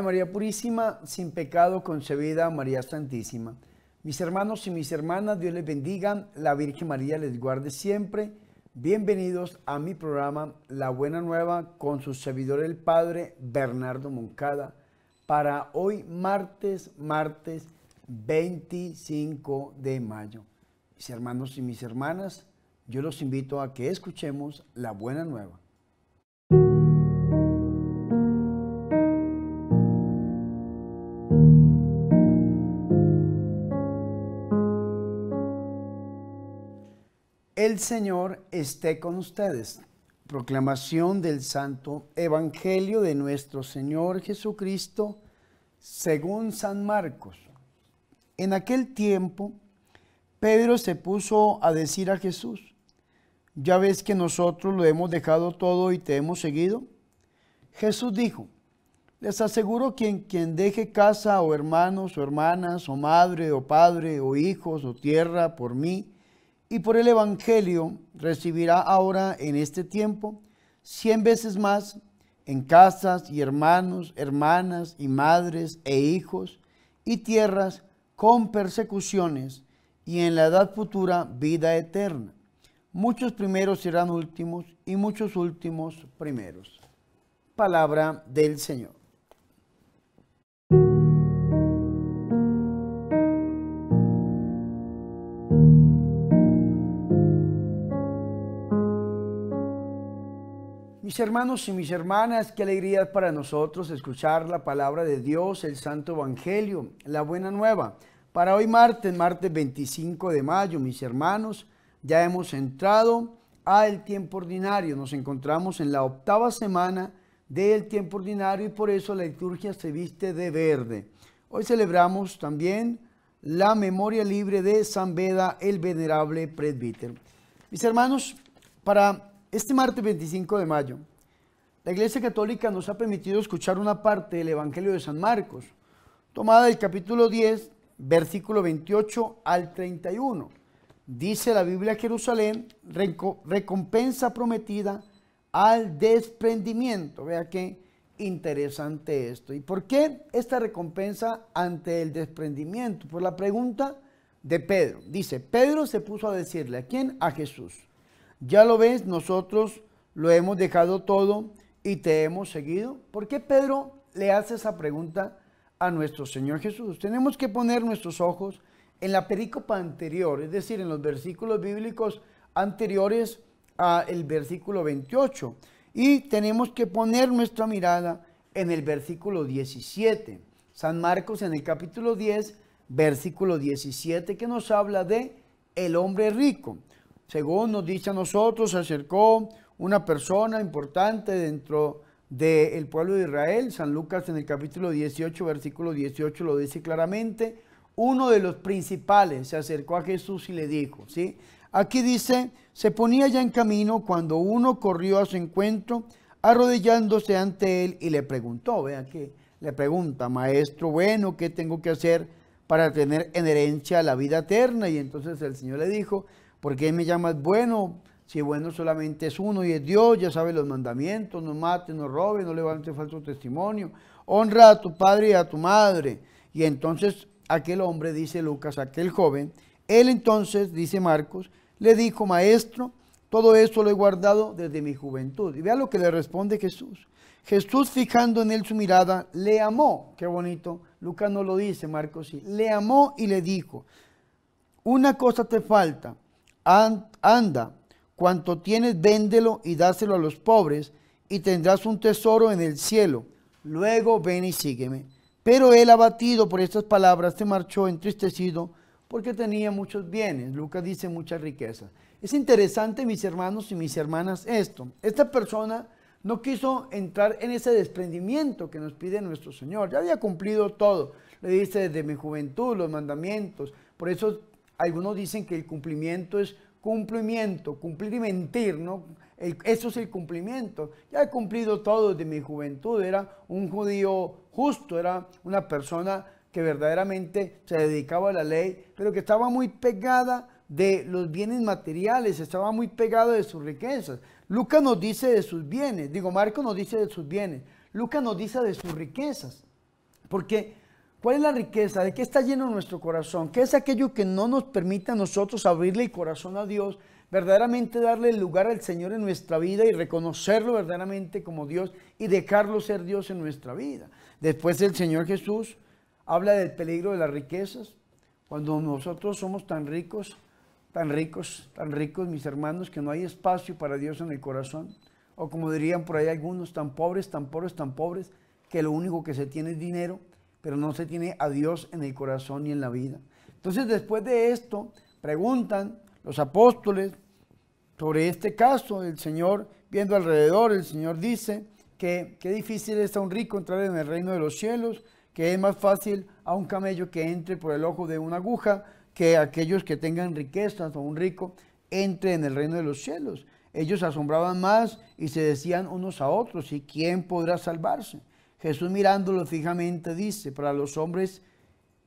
María Purísima, sin pecado concebida, María Santísima. Mis hermanos y mis hermanas, Dios les bendiga, la Virgen María les guarde siempre. Bienvenidos a mi programa La Buena Nueva con su servidor el Padre Bernardo Moncada para hoy martes, martes 25 de mayo. Mis hermanos y mis hermanas, yo los invito a que escuchemos La Buena Nueva. El Señor esté con ustedes. Proclamación del Santo Evangelio de nuestro Señor Jesucristo según San Marcos. En aquel tiempo, Pedro se puso a decir a Jesús, ya ves que nosotros lo hemos dejado todo y te hemos seguido. Jesús dijo, les aseguro que quien deje casa o hermanos o hermanas o madre o padre o hijos o tierra por mí, y por el Evangelio recibirá ahora en este tiempo cien veces más en casas y hermanos, hermanas y madres e hijos y tierras con persecuciones y en la edad futura vida eterna. Muchos primeros serán últimos y muchos últimos primeros. Palabra del Señor. Mis hermanos y mis hermanas, qué alegría para nosotros escuchar la palabra de Dios, el Santo Evangelio, la buena nueva. Para hoy martes, martes 25 de mayo, mis hermanos, ya hemos entrado al tiempo ordinario. Nos encontramos en la octava semana del tiempo ordinario y por eso la liturgia se viste de verde. Hoy celebramos también la memoria libre de San Beda, el venerable presbítero. Mis hermanos, para este martes 25 de mayo, la Iglesia Católica nos ha permitido escuchar una parte del Evangelio de San Marcos, tomada del capítulo 10, versículo 28 al 31. Dice la Biblia Jerusalén, recompensa prometida al desprendimiento. Vea qué interesante esto. ¿Y por qué esta recompensa ante el desprendimiento? Por la pregunta de Pedro. Dice, Pedro se puso a decirle, ¿a quién? A Jesús. Ya lo ves, nosotros lo hemos dejado todo y te hemos seguido. ¿Por qué Pedro le hace esa pregunta a nuestro Señor Jesús? Tenemos que poner nuestros ojos en la perícopa anterior, es decir, en los versículos bíblicos anteriores al versículo 28. Y tenemos que poner nuestra mirada en el versículo 17. San Marcos en el capítulo 10, versículo 17, que nos habla de el hombre rico según nos dice a nosotros, se acercó una persona importante dentro del pueblo de Israel. San Lucas en el capítulo 18, versículo 18 lo dice claramente. Uno de los principales se acercó a Jesús y le dijo, ¿sí? Aquí dice, se ponía ya en camino cuando uno corrió a su encuentro, arrodillándose ante él y le preguntó, vean que le pregunta, maestro, bueno, ¿qué tengo que hacer para tener en herencia la vida eterna? Y entonces el Señor le dijo, ¿Por qué me llamas bueno? Si bueno solamente es uno y es Dios, ya sabe los mandamientos, no mate, no robe, no levante falso testimonio, honra a tu padre y a tu madre. Y entonces aquel hombre, dice Lucas, aquel joven, él entonces, dice Marcos, le dijo, maestro, todo esto lo he guardado desde mi juventud. Y vea lo que le responde Jesús. Jesús fijando en él su mirada, le amó. Qué bonito. Lucas no lo dice, Marcos sí. Le amó y le dijo, una cosa te falta anda, cuanto tienes, véndelo y dáselo a los pobres, y tendrás un tesoro en el cielo. Luego ven y sígueme. Pero él, abatido por estas palabras, se marchó entristecido porque tenía muchos bienes. Lucas dice mucha riqueza. Es interesante, mis hermanos y mis hermanas, esto. Esta persona no quiso entrar en ese desprendimiento que nos pide nuestro Señor. Ya había cumplido todo. Le dice desde mi juventud los mandamientos. Por eso algunos dicen que el cumplimiento es cumplimiento, cumplir y mentir, ¿no? eso es el cumplimiento. Ya he cumplido todo desde mi juventud, era un judío justo, era una persona que verdaderamente se dedicaba a la ley, pero que estaba muy pegada de los bienes materiales, estaba muy pegada de sus riquezas. Lucas nos dice de sus bienes, digo, Marco nos dice de sus bienes, Lucas nos dice de sus riquezas. Porque, ¿cuál es la riqueza? ¿De qué está lleno nuestro corazón? ¿Qué es aquello que no nos permite a nosotros abrirle el corazón a Dios, verdaderamente darle el lugar al Señor en nuestra vida y reconocerlo verdaderamente como Dios y dejarlo ser Dios en nuestra vida? Después el Señor Jesús habla del peligro de las riquezas. Cuando nosotros somos tan ricos, tan ricos, tan ricos, mis hermanos, que no hay espacio para Dios en el corazón. O como dirían por ahí algunos, tan pobres, tan pobres, tan pobres, que lo único que se tiene es dinero, pero no se tiene a Dios en el corazón y en la vida. Entonces, después de esto, preguntan los apóstoles sobre este caso. El Señor, viendo alrededor, el Señor dice que qué difícil es a un rico entrar en el reino de los cielos, que es más fácil a un camello que entre por el ojo de una aguja que aquellos que tengan riquezas o un rico entre en el reino de los cielos. Ellos asombraban más y se decían unos a otros, ¿y quién podrá salvarse? Jesús mirándolo fijamente dice, para los hombres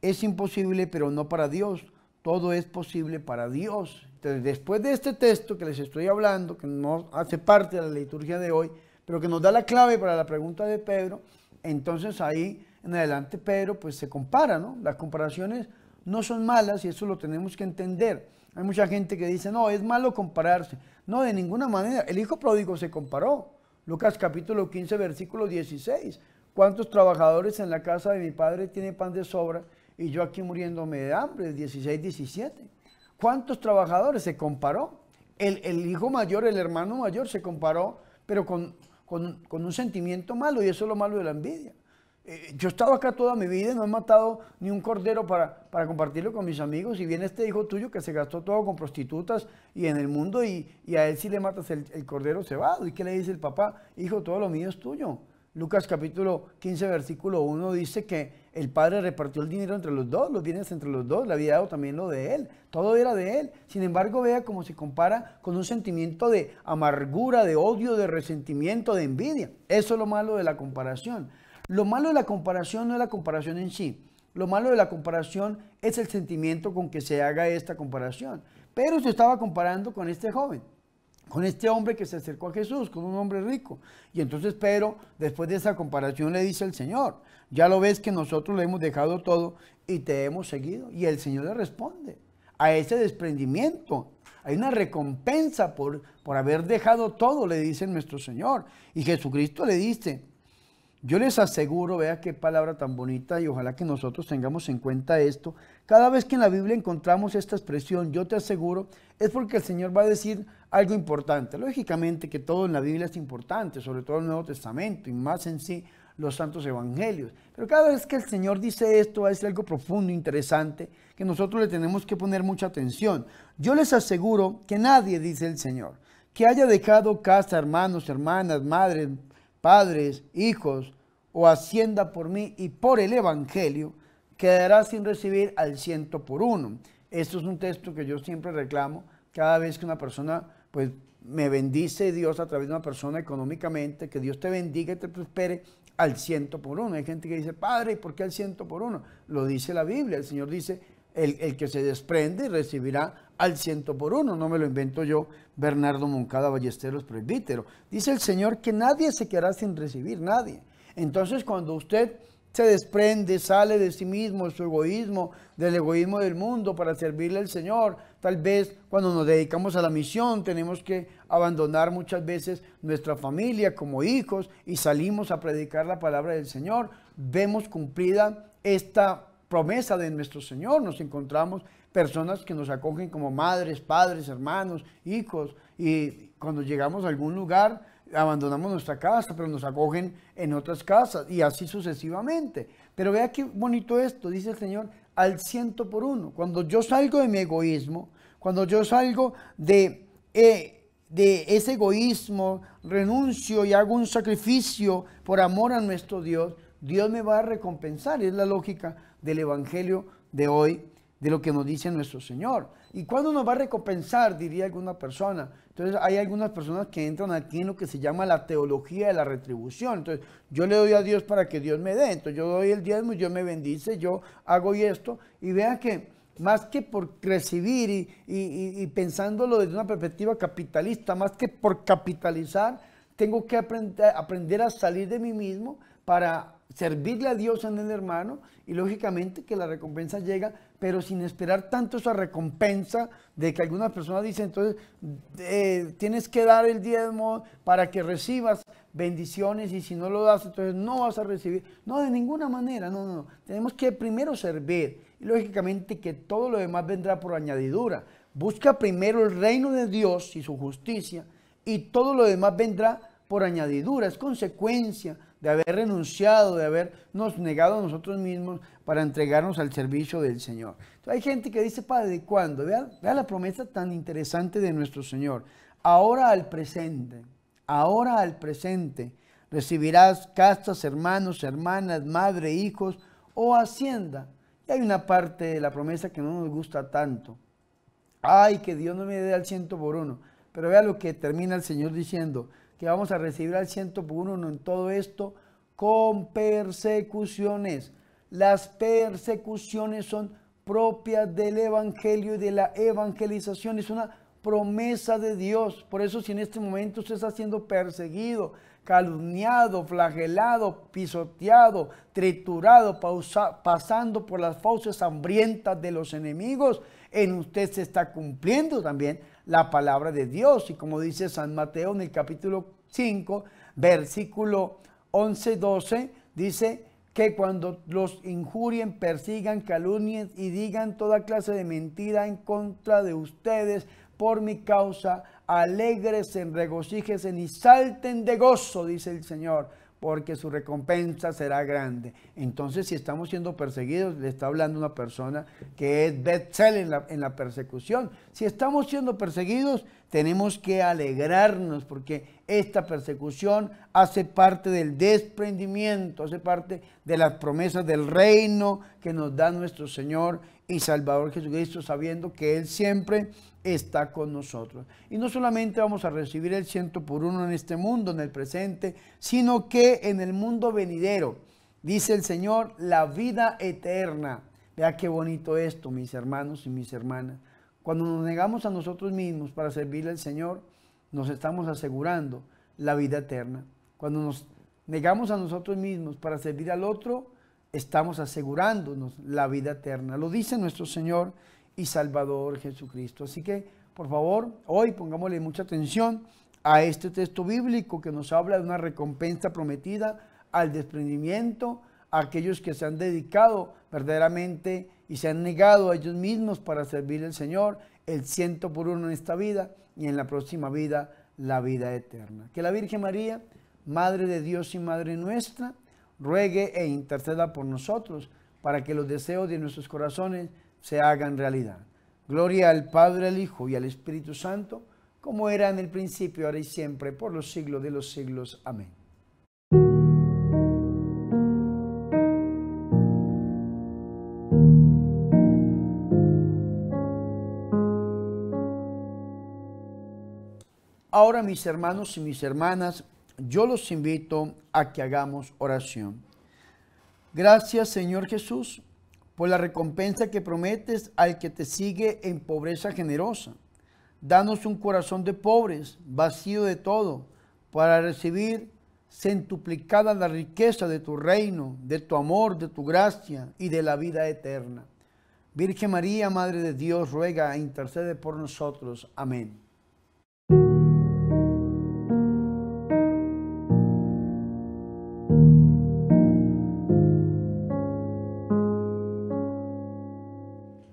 es imposible, pero no para Dios. Todo es posible para Dios. Entonces, después de este texto que les estoy hablando, que no hace parte de la liturgia de hoy, pero que nos da la clave para la pregunta de Pedro, entonces ahí en adelante Pedro pues se compara, ¿no? Las comparaciones no son malas y eso lo tenemos que entender. Hay mucha gente que dice, no, es malo compararse. No, de ninguna manera. El hijo pródigo se comparó. Lucas capítulo 15, versículo 16. ¿Cuántos trabajadores en la casa de mi padre tienen pan de sobra y yo aquí muriéndome de hambre? 16, 17. ¿Cuántos trabajadores se comparó? El, hijo mayor, el hermano mayor se comparó, pero con, con un sentimiento malo y eso es lo malo de la envidia. Eh, yo he estado acá toda mi vida y no he matado ni un cordero para, para, compartirlo con mis amigos. Y viene este hijo tuyo que se gastó todo con prostitutas y en el mundo y, a él si le matas el, el, cordero cebado. ¿Y qué le dice el papá? Hijo, todo lo mío es tuyo. Lucas capítulo 15, versículo 1 dice que el padre repartió el dinero entre los dos, los bienes entre los dos, le había dado también lo de él, todo era de él. Sin embargo, vea cómo se compara con un sentimiento de amargura, de odio, de resentimiento, de envidia. Eso es lo malo de la comparación. Lo malo de la comparación no es la comparación en sí. Lo malo de la comparación es el sentimiento con que se haga esta comparación. Pero se estaba comparando con este joven, con este hombre que se acercó a Jesús, con un hombre rico. Y entonces Pedro, después de esa comparación, le dice al Señor, ya lo ves que nosotros le hemos dejado todo y te hemos seguido. Y el Señor le responde a ese desprendimiento. Hay una recompensa por, por haber dejado todo, le dice nuestro Señor. Y Jesucristo le dice, yo les aseguro, vea qué palabra tan bonita y ojalá que nosotros tengamos en cuenta esto. Cada vez que en la Biblia encontramos esta expresión, yo te aseguro, es porque el Señor va a decir algo importante. Lógicamente que todo en la Biblia es importante, sobre todo el Nuevo Testamento y más en sí los santos evangelios. Pero cada vez que el Señor dice esto, va a decir algo profundo, interesante, que nosotros le tenemos que poner mucha atención. Yo les aseguro que nadie, dice el Señor, que haya dejado casa, hermanos, hermanas, madres, padres, hijos o hacienda por mí y por el Evangelio, quedará sin recibir al ciento por uno. Esto es un texto que yo siempre reclamo cada vez que una persona pues me bendice Dios a través de una persona económicamente, que Dios te bendiga y te prospere al ciento por uno. Hay gente que dice, Padre, ¿por qué al ciento por uno? Lo dice la Biblia, el Señor dice, el, el, que se desprende recibirá al ciento por uno. No me lo invento yo, Bernardo Moncada Ballesteros, presbítero. Dice el Señor que nadie se quedará sin recibir, nadie. Entonces cuando usted se desprende, sale de sí mismo, de su egoísmo, del egoísmo del mundo para servirle al Señor. Tal vez cuando nos dedicamos a la misión tenemos que abandonar muchas veces nuestra familia como hijos y salimos a predicar la palabra del Señor. Vemos cumplida esta promesa de nuestro Señor. Nos encontramos personas que nos acogen como madres, padres, hermanos, hijos. Y cuando llegamos a algún lugar, abandonamos nuestra casa, pero nos acogen en otras casas y así sucesivamente. Pero vea qué bonito esto, dice el Señor, al ciento por uno. Cuando yo salgo de mi egoísmo, cuando yo salgo de, eh, de ese egoísmo, renuncio y hago un sacrificio por amor a nuestro Dios, Dios me va a recompensar. Es la lógica del Evangelio de hoy de lo que nos dice nuestro Señor. ¿Y cuándo nos va a recompensar? Diría alguna persona. Entonces hay algunas personas que entran aquí en lo que se llama la teología de la retribución. Entonces yo le doy a Dios para que Dios me dé. Entonces yo doy el diezmo, Dios me bendice, yo hago y esto. Y vean que más que por recibir y, y pensándolo desde una perspectiva capitalista, más que por capitalizar, tengo que aprender a salir de mí mismo para servirle a Dios en el hermano y lógicamente que la recompensa llega, pero sin esperar tanto esa recompensa de que algunas personas dicen, entonces eh, tienes que dar el diezmo para que recibas bendiciones y si no lo das, entonces no vas a recibir. No, de ninguna manera, no, no, no. Tenemos que primero servir y lógicamente que todo lo demás vendrá por añadidura. Busca primero el reino de Dios y su justicia y todo lo demás vendrá por añadidura, es consecuencia de haber renunciado, de habernos negado a nosotros mismos para entregarnos al servicio del Señor. hay gente que dice, Padre, ¿de cuándo? Vea, vea la promesa tan interesante de nuestro Señor. Ahora al presente, ahora al presente, recibirás castas, hermanos, hermanas, madre, hijos o hacienda. Y hay una parte de la promesa que no nos gusta tanto. Ay, que Dios no me dé al ciento por uno. Pero vea lo que termina el Señor diciendo que vamos a recibir al ciento por uno en todo esto con persecuciones. Las persecuciones son propias del Evangelio y de la evangelización. Es una promesa de Dios. Por eso si en este momento usted está siendo perseguido, calumniado, flagelado, pisoteado, triturado, pasando por las fauces hambrientas de los enemigos, en usted se está cumpliendo también la palabra de Dios. Y como dice San Mateo en el capítulo 5, versículo 11, 12, dice que cuando los injurien, persigan, calumnien y digan toda clase de mentira en contra de ustedes por mi causa, alegres, regocíjense y salten de gozo, dice el Señor porque su recompensa será grande. Entonces, si estamos siendo perseguidos, le está hablando una persona que es Betzel en la, en la persecución. Si estamos siendo perseguidos, tenemos que alegrarnos porque esta persecución hace parte del desprendimiento, hace parte de las promesas del reino que nos da nuestro Señor y Salvador Jesucristo, sabiendo que Él siempre está con nosotros. Y no solamente vamos a recibir el ciento por uno en este mundo, en el presente, sino que en el mundo venidero, dice el Señor, la vida eterna. Vea qué bonito esto, mis hermanos y mis hermanas. Cuando nos negamos a nosotros mismos para servirle al Señor, nos estamos asegurando la vida eterna. Cuando nos negamos a nosotros mismos para servir al otro, estamos asegurándonos la vida eterna. Lo dice nuestro Señor y Salvador Jesucristo. Así que, por favor, hoy pongámosle mucha atención a este texto bíblico que nos habla de una recompensa prometida al desprendimiento, a aquellos que se han dedicado verdaderamente y se han negado a ellos mismos para servir al Señor, el ciento por uno en esta vida y en la próxima vida la vida eterna. Que la Virgen María, Madre de Dios y Madre nuestra, ruegue e interceda por nosotros para que los deseos de nuestros corazones se hagan realidad. Gloria al Padre, al Hijo y al Espíritu Santo, como era en el principio, ahora y siempre, por los siglos de los siglos. Amén. Ahora, mis hermanos y mis hermanas, yo los invito a que hagamos oración. Gracias, Señor Jesús por la recompensa que prometes al que te sigue en pobreza generosa. Danos un corazón de pobres, vacío de todo, para recibir centuplicada la riqueza de tu reino, de tu amor, de tu gracia y de la vida eterna. Virgen María, Madre de Dios, ruega e intercede por nosotros. Amén.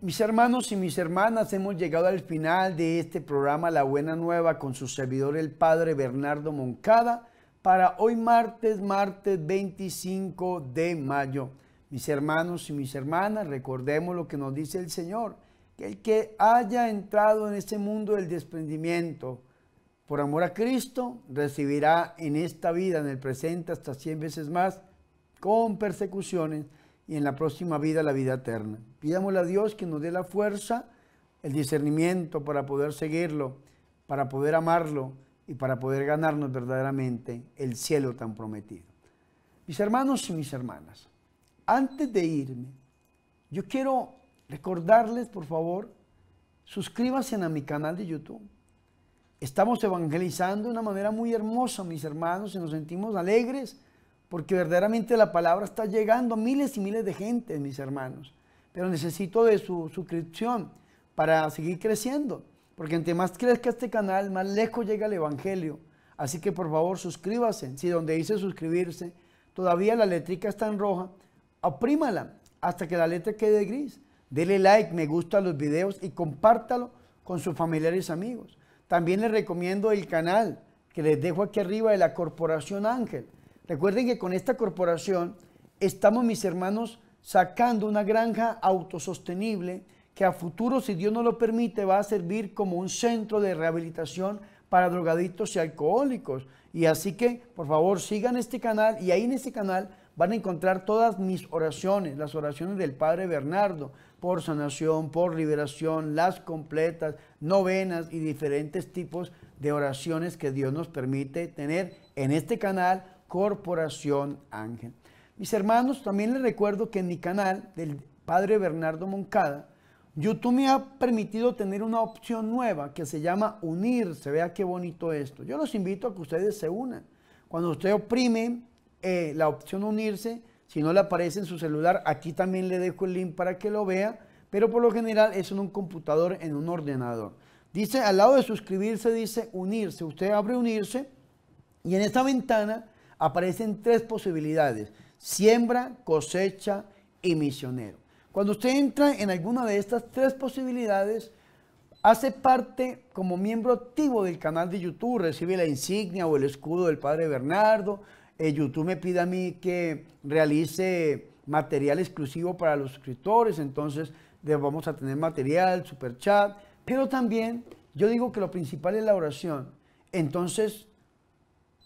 Mis hermanos y mis hermanas, hemos llegado al final de este programa La Buena Nueva con su servidor el Padre Bernardo Moncada para hoy martes, martes 25 de mayo. Mis hermanos y mis hermanas, recordemos lo que nos dice el Señor, que el que haya entrado en este mundo del desprendimiento por amor a Cristo, recibirá en esta vida, en el presente, hasta 100 veces más, con persecuciones y en la próxima vida la vida eterna. Pidámosle a Dios que nos dé la fuerza, el discernimiento para poder seguirlo, para poder amarlo y para poder ganarnos verdaderamente el cielo tan prometido. Mis hermanos y mis hermanas, antes de irme, yo quiero recordarles, por favor, suscríbanse a mi canal de YouTube. Estamos evangelizando de una manera muy hermosa, mis hermanos, y nos sentimos alegres porque verdaderamente la palabra está llegando a miles y miles de gente, mis hermanos. Pero necesito de su suscripción para seguir creciendo, porque entre más crezca este canal, más lejos llega el Evangelio. Así que por favor suscríbase. Si donde dice suscribirse, todavía la letrica está en roja, oprímala hasta que la letra quede gris. Dele like, me gusta los videos y compártalo con sus familiares y amigos. También les recomiendo el canal que les dejo aquí arriba de la Corporación Ángel. Recuerden que con esta corporación estamos, mis hermanos, sacando una granja autosostenible que a futuro, si Dios nos lo permite, va a servir como un centro de rehabilitación para drogadictos y alcohólicos. Y así que, por favor, sigan este canal y ahí en este canal van a encontrar todas mis oraciones, las oraciones del Padre Bernardo, por sanación, por liberación, las completas, novenas y diferentes tipos de oraciones que Dios nos permite tener en este canal Corporación Ángel. Mis hermanos, también les recuerdo que en mi canal del Padre Bernardo Moncada, YouTube me ha permitido tener una opción nueva que se llama unirse. Vea qué bonito esto. Yo los invito a que ustedes se unan. Cuando usted oprime eh, la opción unirse, si no le aparece en su celular, aquí también le dejo el link para que lo vea, pero por lo general es en un computador, en un ordenador. Dice, al lado de suscribirse, dice unirse. Usted abre unirse y en esta ventana aparecen tres posibilidades. Siembra, cosecha y misionero. Cuando usted entra en alguna de estas tres posibilidades, hace parte como miembro activo del canal de YouTube, recibe la insignia o el escudo del Padre Bernardo. Eh, YouTube me pide a mí que realice material exclusivo para los suscriptores, entonces vamos a tener material, super chat, pero también yo digo que lo principal es la oración. Entonces,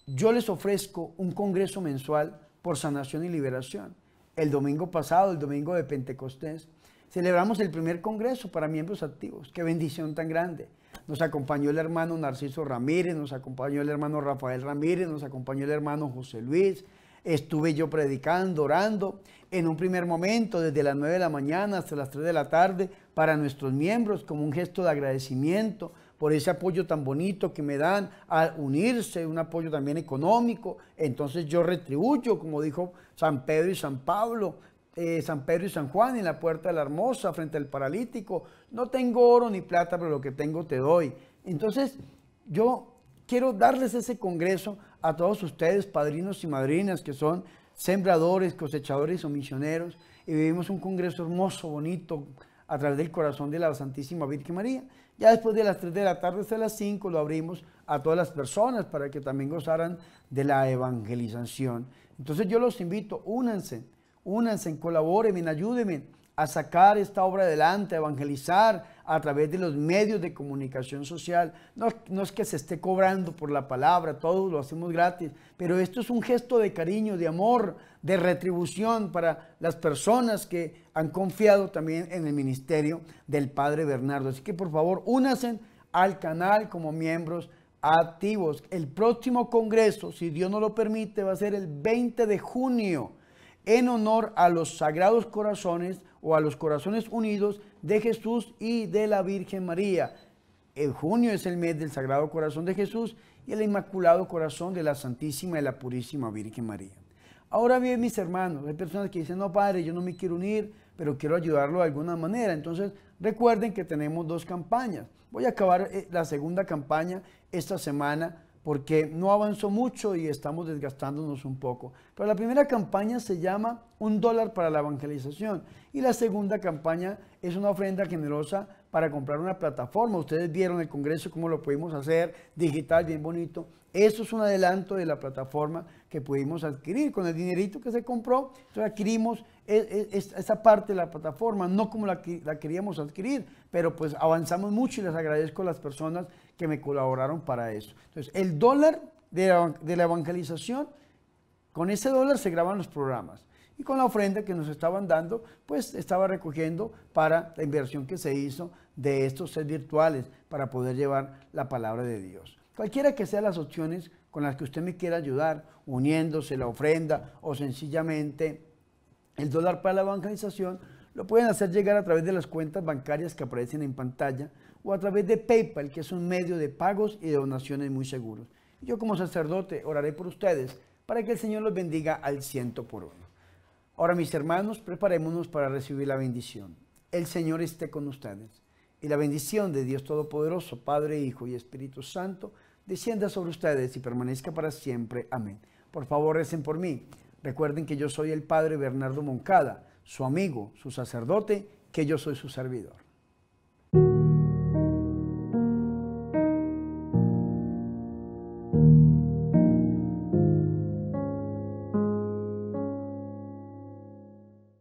yo les ofrezco un congreso mensual por sanación y liberación el domingo pasado, el domingo de Pentecostés, celebramos el primer congreso para miembros activos. Qué bendición tan grande. Nos acompañó el hermano Narciso Ramírez, nos acompañó el hermano Rafael Ramírez, nos acompañó el hermano José Luis. Estuve yo predicando, orando, en un primer momento, desde las 9 de la mañana hasta las 3 de la tarde, para nuestros miembros, como un gesto de agradecimiento por ese apoyo tan bonito que me dan al unirse, un apoyo también económico. Entonces yo retribuyo, como dijo San Pedro y San Pablo, eh, San Pedro y San Juan en la puerta de la hermosa frente al paralítico. No tengo oro ni plata, pero lo que tengo te doy. Entonces yo quiero darles ese congreso a todos ustedes, padrinos y madrinas, que son sembradores, cosechadores o misioneros, y vivimos un congreso hermoso, bonito, a través del corazón de la Santísima Virgen María. Ya después de las 3 de la tarde hasta las 5 lo abrimos a todas las personas para que también gozaran de la evangelización. Entonces yo los invito, únanse, únanse, colaboren, ayúdenme a sacar esta obra adelante, a evangelizar a través de los medios de comunicación social. No, no, es que se esté cobrando por la palabra, todos lo hacemos gratis, pero esto es un gesto de cariño, de amor, de retribución para las personas que han confiado también en el ministerio del Padre Bernardo. Así que por favor, únanse al canal como miembros activos. El próximo congreso, si Dios no lo permite, va a ser el 20 de junio en honor a los sagrados corazones o a los corazones unidos de Jesús y de la Virgen María. El junio es el mes del Sagrado Corazón de Jesús y el Inmaculado Corazón de la Santísima y la Purísima Virgen María. Ahora bien, mis hermanos, hay personas que dicen, no, padre, yo no me quiero unir, pero quiero ayudarlo de alguna manera. Entonces, recuerden que tenemos dos campañas. Voy a acabar eh, la segunda campaña esta semana porque no avanzó mucho y estamos desgastándonos un poco. Pero la primera campaña se llama Un dólar para la evangelización y la segunda campaña es una ofrenda generosa para comprar una plataforma. Ustedes vieron el Congreso cómo lo pudimos hacer, digital, bien bonito. Eso es un adelanto de la plataforma que pudimos adquirir con el dinerito que se compró. Entonces adquirimos e, e, esa parte de la plataforma, no como la, queríamos adquirir, pero pues avanzamos mucho y les agradezco a las personas que me colaboraron para eso. Entonces, el dólar de la, evangelización, con ese dólar se graban los programas. Y con la ofrenda que nos estaban dando, pues estaba recogiendo para la inversión que se hizo de estos sets virtuales para poder llevar la palabra de Dios. Cualquiera que sean las opciones con las que usted me quiera ayudar, uniéndose la ofrenda o sencillamente el dólar para la evangelización, lo pueden hacer llegar a través de las cuentas bancarias que aparecen en pantalla o a través de PayPal, que es un medio de pagos y de donaciones muy seguros. Yo como sacerdote oraré por ustedes para que el Señor los bendiga al ciento por uno. Ahora mis hermanos, preparémonos para recibir la bendición. El Señor esté con ustedes y la bendición de Dios Todopoderoso, Padre, Hijo y Espíritu Santo, descienda sobre ustedes y permanezca para siempre. Amén. Por favor, recen por mí. Recuerden que yo soy el Padre Bernardo Moncada, su amigo, su sacerdote, que yo soy su servidor.